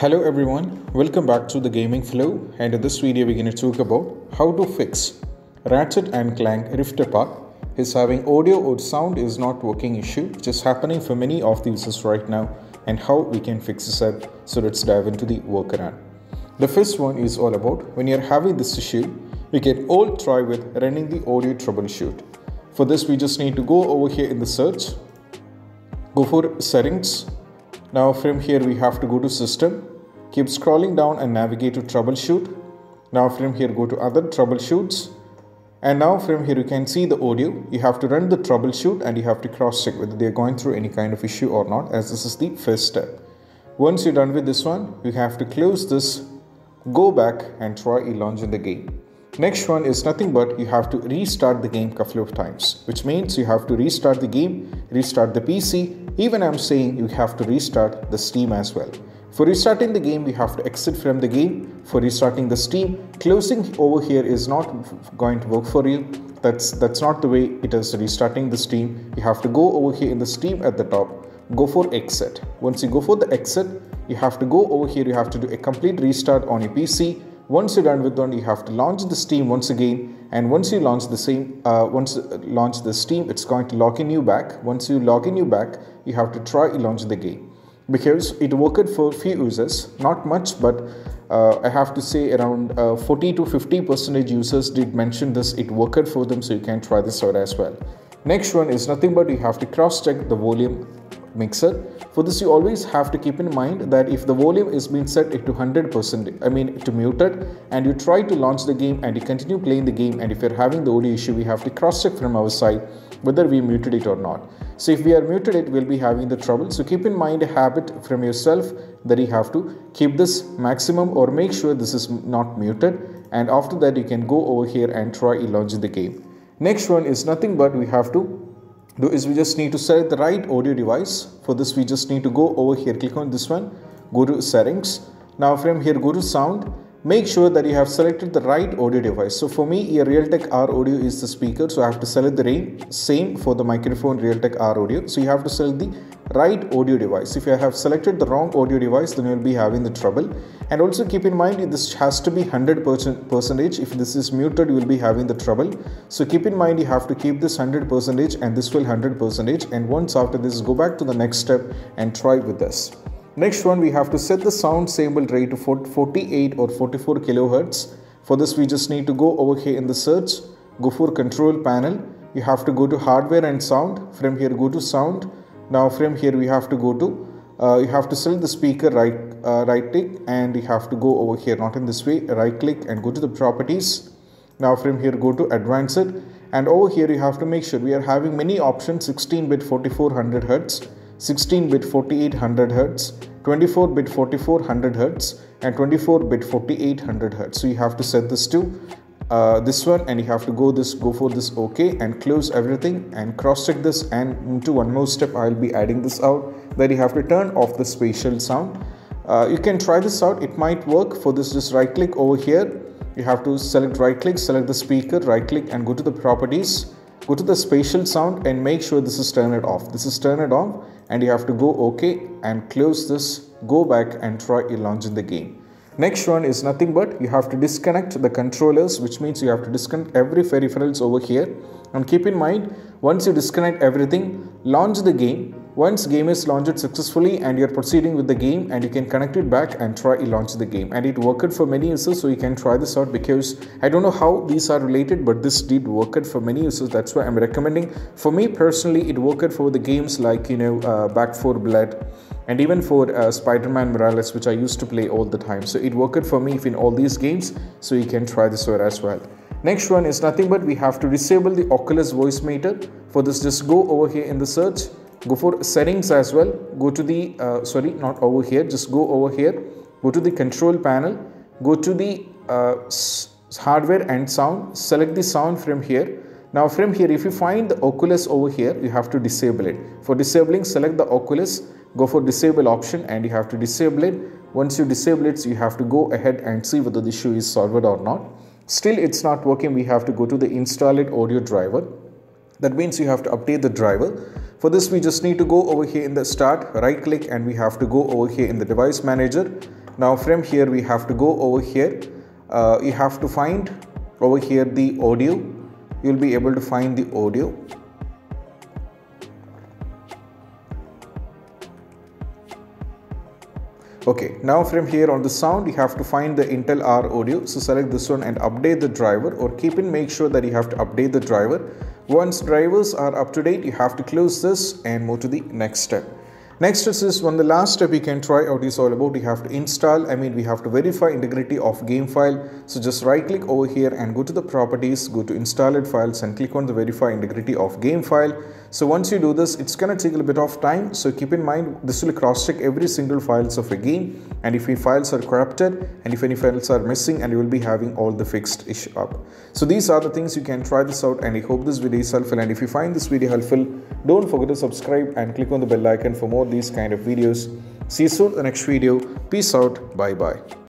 Hello everyone, welcome back to the Gaming Flaw and in this video we're going to talk about how to fix Ratchet and Clank Rift Apart is having audio or sound is not working issue which is happening for many of the users right now and how we can fix this up so let's dive into the workaround. The first one is all about when you're having this issue we can all try with running the audio troubleshoot. For this we just need to go over here in the search, go for settings now from here we have to go to system, keep scrolling down and navigate to troubleshoot. Now from here go to other troubleshoots and now from here you can see the audio. You have to run the troubleshoot and you have to cross check whether they are going through any kind of issue or not as this is the first step. Once you're done with this one, you have to close this, go back and try launching the game. Next one is nothing but you have to restart the game couple of times, which means you have to restart the game, restart the PC, even I'm saying you have to restart the Steam as well. For restarting the game, you have to exit from the game. For restarting the Steam, closing over here is not going to work for you. That's that's not the way it is restarting the Steam. You have to go over here in the Steam at the top, go for exit. Once you go for the exit, you have to go over here. You have to do a complete restart on your PC. Once you're done with that, you have to launch the Steam once again and once you launch the same uh, once launch the steam it's going to log in you back once you log in you back you have to try launch the game because it worked for few users not much but uh, i have to say around uh, 40 to 50 percentage users did mention this. It worked for them so you can try this out as well. Next one is nothing but you have to cross check the volume mixer. For this you always have to keep in mind that if the volume is being set to 100% I mean to muted and you try to launch the game and you continue playing the game and if you're having the audio issue we have to cross check from our side whether we muted it or not. So if we are muted it we'll be having the trouble. So keep in mind a habit from yourself that you have to keep this maximum or make sure this is not muted. And after that you can go over here and try launching the game. Next one is nothing but we have to do is we just need to select the right audio device. For this we just need to go over here. Click on this one. Go to settings. Now from here go to sound make sure that you have selected the right audio device. So for me a realtek r audio is the speaker. So i have to select the same for the microphone realtek r audio. So you have to select the right audio device. If you have selected the wrong audio device then you'll be having the trouble. And also keep in mind this has to be 100% percentage. If this is muted you will be having the trouble. So keep in mind you have to keep this 100 percentage and this will 100 percentage. And once after this go back to the next step and try with this next one we have to set the sound sample rate to 48 or 44 kilohertz. For this we just need to go over here in the search go for control panel. You have to go to hardware and sound. From here go to sound. Now from here we have to go to uh, you have to select the speaker right uh, right click and you have to go over here not in this way right click and go to the properties. Now from here go to advanced. And over here you have to make sure we are having many options 16 bit 4400 hertz 16 bit 4800 hertz 24 bit 4400 hertz and 24 bit 4800 hertz. So you have to set this to uh, this one and you have to go this go for this ok and close everything and cross check this and into one more step i'll be adding this out. That you have to turn off the spatial sound. Uh, you can try this out. It might work for this. Just right click over here. You have to select right click select the speaker right click and go to the properties. Go to the spatial sound and make sure this is turn it off. This is turn it off and you have to go ok and close this go back and try launching the game. Next one is nothing but you have to disconnect the controllers which means you have to disconnect every peripherals over here. And keep in mind once you disconnect everything launch the game once game is launched successfully and you're proceeding with the game and you can connect it back and try launch the game. And it worked for many users so you can try this out because I don't know how these are related but this did work for many users. That's why I'm recommending. For me personally it worked for the games like you know uh, Back 4 Blood and even for uh, Spider-Man Morales which I used to play all the time. So it worked for me in all these games so you can try this out as well. Next one is nothing but we have to disable the Oculus voice meter. For this just go over here in the search go for settings as well. Go to the uh, sorry not over here. Just go over here. Go to the control panel. Go to the uh, hardware and sound. Select the sound from here. Now from here if you find the oculus over here you have to disable it. For disabling select the oculus. Go for disable option and you have to disable it. Once you disable it you have to go ahead and see whether the issue is solved or not. Still it's not working. We have to go to the install it audio driver. That means you have to update the driver For this, we just need to go over here in the start, right click, and we have to go over here in the device manager. Now from here, we have to go over here. Uh, you have to find over here the audio. You'll be able to find the audio. Okay, now from here on the sound, you have to find the Intel R audio. So select this one and update the driver or keep in make sure that you have to update the driver. Once drivers are up to date, you have to close this and move to the next step. Next is this. one the last step we can try out is all about we have to install I mean we have to verify integrity of game file so just right click over here and go to the properties go to installed files and click on the verify integrity of game file so once you do this it's gonna take a little bit of time so keep in mind this will cross check every single files of a game and if any files are corrupted and if any files are missing and you will be having all the fixed issue up so these are the things you can try this out and I hope this video is helpful and if you find this video helpful don't forget to subscribe and click on the bell icon for more these kind of videos. See you soon in the next video. Peace out. Bye bye.